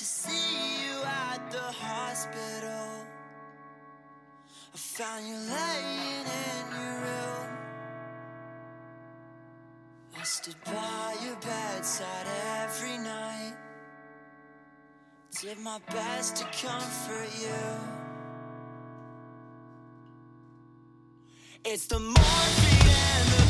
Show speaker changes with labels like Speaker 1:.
Speaker 1: To see you at the hospital. I found you laying in your room. I stood by your bedside every night. Did my best to comfort you. It's the morphine and the